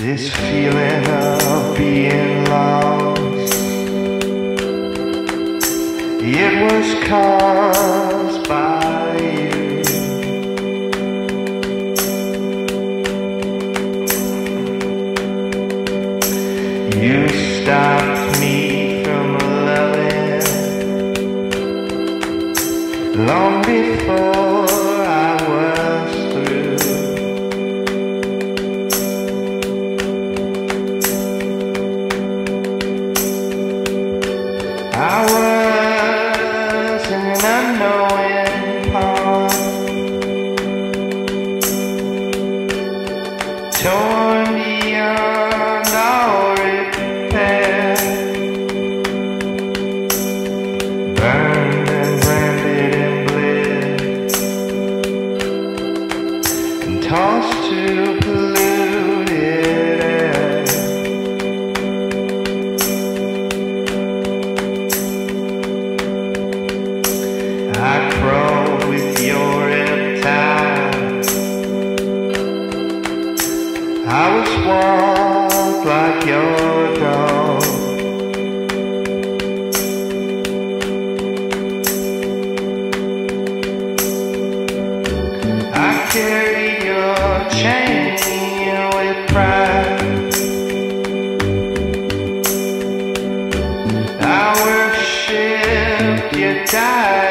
This feeling of being lost. It was caused by you. You stopped me from loving Long before Torn beyond all repair. Burned and branded. And tossed to walk like your dog. I carry your chain with pride. I worship your dive.